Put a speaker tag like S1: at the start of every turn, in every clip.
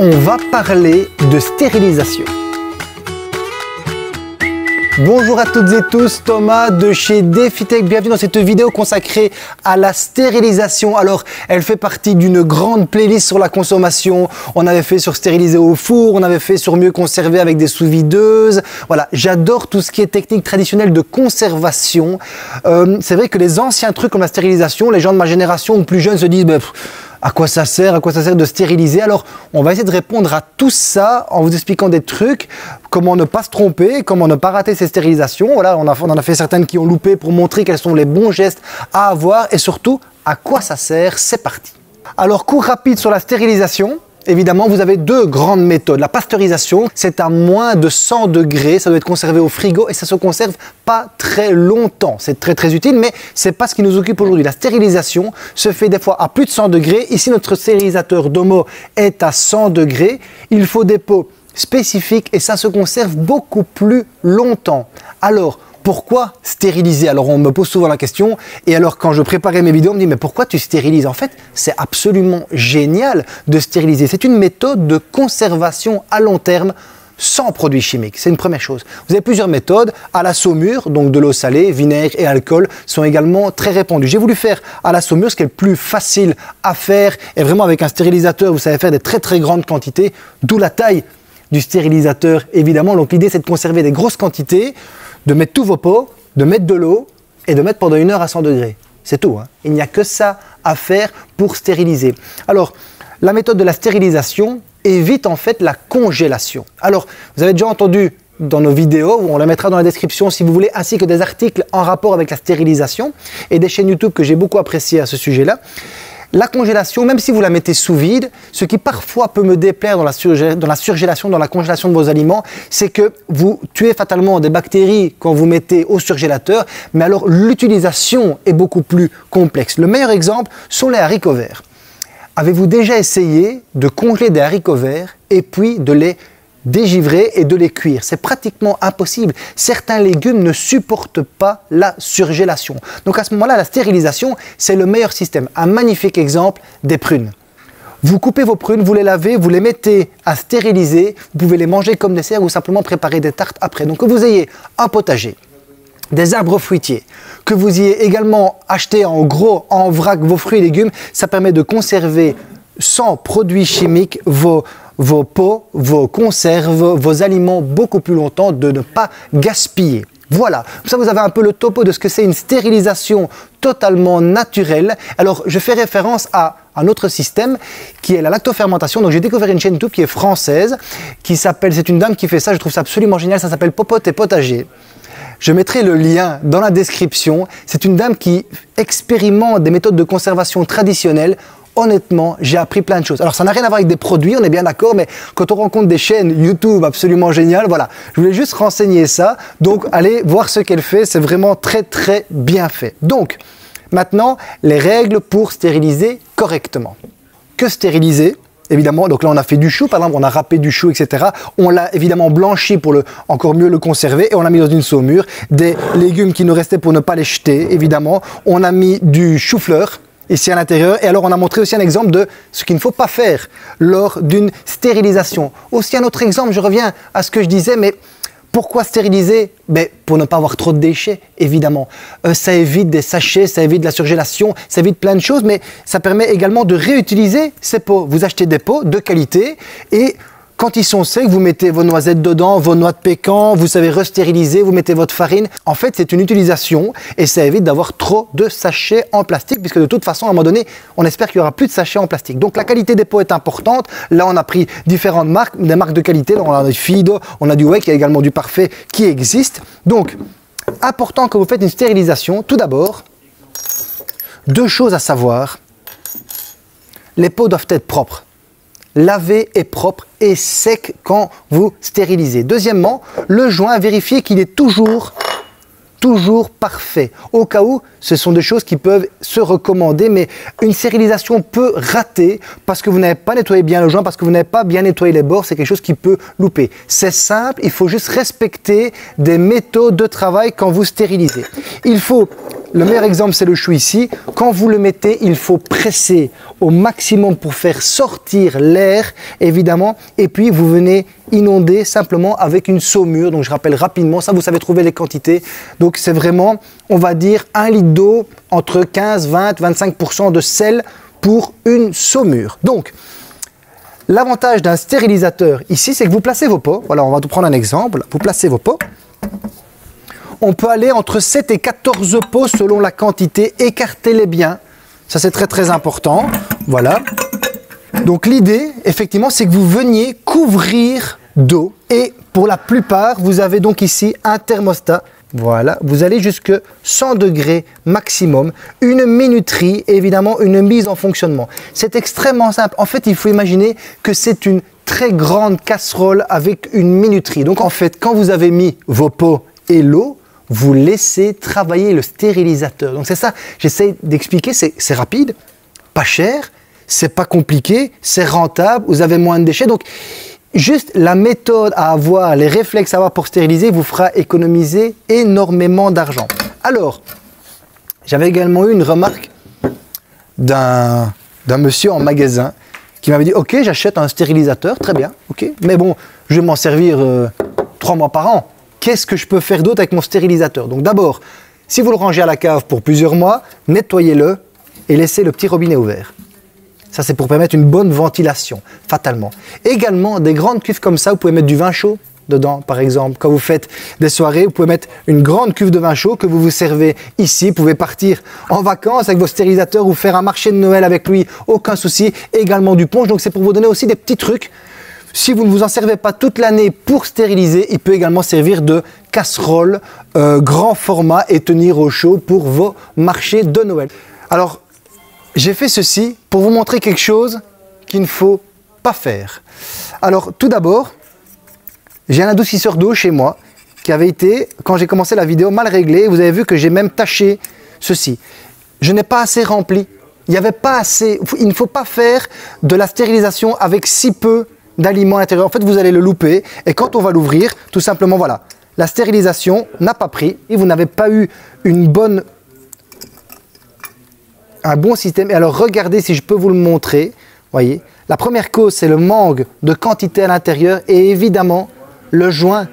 S1: on va parler de stérilisation. Bonjour à toutes et tous, Thomas de chez DefiTech. Bienvenue dans cette vidéo consacrée à la stérilisation. Alors, elle fait partie d'une grande playlist sur la consommation. On avait fait sur stériliser au four, on avait fait sur mieux conserver avec des sous-videuses. Voilà, j'adore tout ce qui est technique traditionnelle de conservation. Euh, c'est vrai que les anciens trucs comme la stérilisation, les gens de ma génération ou plus jeunes se disent... Bah, à quoi ça sert, à quoi ça sert de stériliser. Alors, on va essayer de répondre à tout ça en vous expliquant des trucs, comment ne pas se tromper, comment ne pas rater ces stérilisations. Voilà, on, a, en a fait certaines qui ont loupé pour montrer quels sont les bons gestes à avoir et surtout à quoi ça sert. C'est parti. Alors, cours rapide sur la stérilisation. Évidemment, vous avez deux grandes méthodes. La pasteurisation, c'est à moins de 100 degrés, ça doit être conservé au frigo et ça se conserve pas très longtemps. C'est très très utile, mais c'est pas ce qui nous occupe aujourd'hui. La stérilisation se fait des fois à plus de 100 degrés. Ici, notre stérilisateur Domo est à 100 degrés. Il faut des pots spécifiques et ça se conserve beaucoup plus longtemps. Alors, pourquoi stériliser? Alors on me pose souvent la question, et alors quand je préparais mes vidéos, on me dit mais pourquoi tu stérilises? En fait, c'est absolument génial de stériliser. C'est une méthode de conservation à long terme sans produits chimiques. C'est une première chose. Vous avez plusieurs méthodes. À la saumure, donc de l'eau salée, vinaigre et alcool sont également très répandues. J'ai voulu faire à la saumure ce qui est le plus facile à faire et vraiment avec un stérilisateur, vous savez faire des très très grandes quantités, d'où la taille du stérilisateur évidemment. Donc l'idée c'est de conserver des grosses quantités de mettre tous vos pots, de mettre de l'eau et de mettre pendant une heure à 100 degrés. C'est tout. Hein. Il n'y a que ça à faire pour stériliser. Alors, la méthode de la stérilisation évite en fait la congélation. Alors, vous avez déjà entendu dans nos vidéos, on la mettra dans la description si vous voulez, ainsi que des articles en rapport avec la stérilisation et des chaînes YouTube que j'ai beaucoup appréciées à ce sujet-là. La congélation, même si vous la mettez sous vide, ce qui parfois peut me déplaire dans la, surgélation, dans la congélation de vos aliments, c'est que vous tuez fatalement des bactéries quand vous mettez au surgélateur, mais alors l'utilisation est beaucoup plus complexe. Le meilleur exemple sont les haricots verts. Avez-vous déjà essayé de congeler des haricots verts et puis de les dégivrer et de les cuire. C'est pratiquement impossible. Certains légumes ne supportent pas la surgélation. Donc à ce moment-là, la stérilisation, c'est le meilleur système. Un magnifique exemple des prunes. Vous coupez vos prunes, vous les lavez, vous les mettez à stériliser, vous pouvez les manger comme dessert ou simplement préparer des tartes après. Donc que vous ayez un potager, des arbres fruitiers, que vous ayez également acheté en gros, en vrac, vos fruits et légumes, ça permet de conserver sans produits chimiques vos, pots, vos conserves, vos aliments beaucoup plus longtemps, de ne pas gaspiller. Voilà, ça vous avez un peu le topo de ce que c'est une stérilisation totalement naturelle. Alors je fais référence à un autre système qui est la lactofermentation. Donc j'ai découvert une chaîne YouTube qui est française, qui s'appelle, c'est une dame qui fait ça, je trouve ça absolument génial, ça s'appelle Popote et Potager. Je mettrai le lien dans la description. C'est une dame qui expérimente des méthodes de conservation traditionnelles honnêtement, j'ai appris plein de choses. Alors, ça n'a rien à voir avec des produits, on est bien d'accord, mais quand on rencontre des chaînes YouTube absolument géniales, voilà, je voulais juste renseigner ça. Donc, allez voir ce qu'elle fait, c'est vraiment très, très bien fait. Donc, maintenant, les règles pour stériliser correctement. Que stériliser? Évidemment. Donc là, on a fait du chou, par exemple, on a râpé du chou, etc. On l'a évidemment blanchi pour le, encore mieux le conserver et on l'a mis dans une saumure. Des légumes qui nous restaient pour ne pas les jeter, évidemment. On a mis du chou-fleur ici à l'intérieur. Et alors, on a montré aussi un exemple de ce qu'il ne faut pas faire lors d'une stérilisation. Aussi, un autre exemple, je reviens à ce que je disais, mais pourquoi stériliser? Ben, Pour ne pas avoir trop de déchets, évidemment. Euh, ça évite des sachets, ça évite la surgélation, ça évite plein de choses, mais ça permet également de réutiliser ces pots. Vous achetez des pots de qualité et quand ils sont secs, vous mettez vos noisettes dedans, vos noix de pécan, vous savez restériliser, vous mettez votre farine. En fait, c'est une utilisation et ça évite d'avoir trop de sachets en plastique puisque de toute façon, à un moment donné, on espère qu'il n'y aura plus de sachets en plastique. Donc la qualité des pots est importante. Là, on a pris différentes marques, des marques de qualité. On a du Fido, on a du Wake, il y a également du Parfait qui existe. Donc, important que vous faites une stérilisation, tout d'abord, deux choses à savoir. Les pots doivent être propres lavé et propre et sec quand vous stérilisez. Deuxièmement, le joint, vérifiez qu'il est toujours toujours parfait. Au cas où, ce sont des choses qui peuvent se recommander, mais une stérilisation peut rater parce que vous n'avez pas nettoyé bien le joint, parce que vous n'avez pas bien nettoyé les bords, c'est quelque chose qui peut louper. C'est simple, il faut juste respecter des méthodes de travail quand vous stérilisez. Il faut le meilleur exemple, c'est le chou ici. Quand vous le mettez, il faut presser au maximum pour faire sortir l'air, évidemment. Et puis, vous venez inonder simplement avec une saumure. Donc, je rappelle rapidement, ça, vous savez trouver les quantités. Donc, c'est vraiment, on va dire, un litre d'eau entre 15, 20, 25% de sel pour une saumure. Donc, l'avantage d'un stérilisateur ici, c'est que vous placez vos pots. Voilà, on va prendre un exemple. Vous placez vos pots on peut aller entre 7 et 14 pots selon la quantité. Écartez-les bien. Ça, c'est très très important. Voilà. Donc l'idée, effectivement, c'est que vous veniez couvrir d'eau. Et pour la plupart, vous avez donc ici un thermostat. Voilà, vous allez jusque 100 degrés maximum, une minuterie évidemment une mise en fonctionnement. C'est extrêmement simple. En fait, il faut imaginer que c'est une très grande casserole avec une minuterie. Donc en fait, quand vous avez mis vos pots et l'eau, vous laissez travailler le stérilisateur. Donc c'est ça, j'essaie d'expliquer, c'est rapide, pas cher, c'est pas compliqué, c'est rentable, vous avez moins de déchets. Donc juste la méthode à avoir, les réflexes à avoir pour stériliser vous fera économiser énormément d'argent. Alors, j'avais également eu une remarque d'un monsieur en magasin qui m'avait dit Ok, j'achète un stérilisateur, très bien, ok, mais bon, je vais m'en servir euh, trois mois par an qu'est-ce que je peux faire d'autre avec mon stérilisateur Donc d'abord, si vous le rangez à la cave pour plusieurs mois, nettoyez-le et laissez le petit robinet ouvert. Ça, c'est pour permettre une bonne ventilation, fatalement. Également, des grandes cuves comme ça, vous pouvez mettre du vin chaud dedans, par exemple. Quand vous faites des soirées, vous pouvez mettre une grande cuve de vin chaud que vous vous servez ici. Vous pouvez partir en vacances avec vos stérilisateurs ou faire un marché de Noël avec lui, aucun souci. Également du punch. Donc, c'est pour vous donner aussi des petits trucs si vous ne vous en servez pas toute l'année pour stériliser, il peut également servir de casserole euh, grand format et tenir au chaud pour vos marchés de Noël. Alors, j'ai fait ceci pour vous montrer quelque chose qu'il ne faut pas faire. Alors, tout d'abord, j'ai un adoucisseur d'eau chez moi qui avait été, quand j'ai commencé la vidéo, mal réglé. Vous avez vu que j'ai même taché ceci. Je n'ai pas assez rempli. Il n'y avait pas assez. Il ne faut pas faire de la stérilisation avec si peu d'aliments intérieurs. En fait, vous allez le louper et quand on va l'ouvrir, tout simplement, voilà, la stérilisation n'a pas pris et vous n'avez pas eu une bonne, un bon système. Et alors, regardez si je peux vous le montrer. Voyez, la première cause, c'est le manque de quantité à l'intérieur et évidemment le joint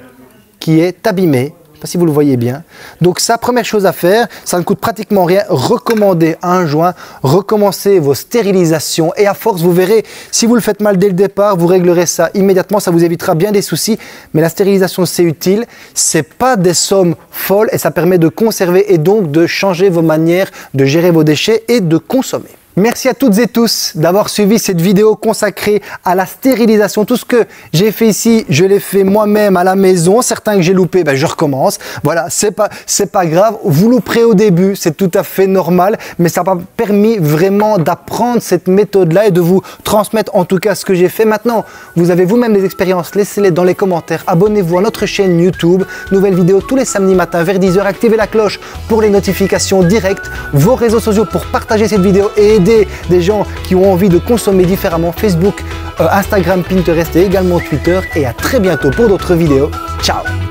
S1: qui est abîmé pas si vous le voyez bien. Donc ça, première chose à faire, ça ne coûte pratiquement rien. Recommandez un joint, recommencez vos stérilisations et à force, vous verrez, si vous le faites mal dès le départ, vous réglerez ça immédiatement, ça vous évitera bien des soucis. Mais la stérilisation, c'est utile. C'est pas des sommes folles et ça permet de conserver et donc de changer vos manières de gérer vos déchets et de consommer. Merci à toutes et tous d'avoir suivi cette vidéo consacrée à la stérilisation. Tout ce que j'ai fait ici, je l'ai fait moi-même à la maison. Certains que j'ai loupé, ben je recommence. Voilà, c'est pas, c'est pas grave. Vous louperez au début, c'est tout à fait normal, mais ça m'a permis vraiment d'apprendre cette méthode-là et de vous transmettre en tout cas ce que j'ai fait. Maintenant, vous avez vous-même des expériences, laissez-les dans les commentaires. Abonnez-vous à notre chaîne YouTube. Nouvelles vidéos tous les samedis matins vers 10h. Activez la cloche pour les notifications directes. Vos réseaux sociaux pour partager cette vidéo et des gens qui ont envie de consommer différemment, Facebook, euh, Instagram, Pinterest et également Twitter. Et à très bientôt pour d'autres vidéos. Ciao